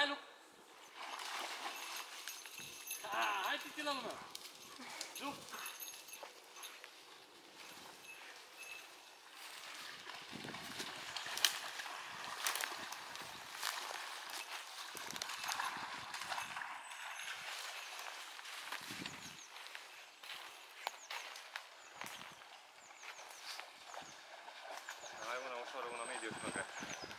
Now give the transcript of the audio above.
Hi, look. Ah, hi, Titi Lalma. Look. Hai una ușoară, una medie, una care.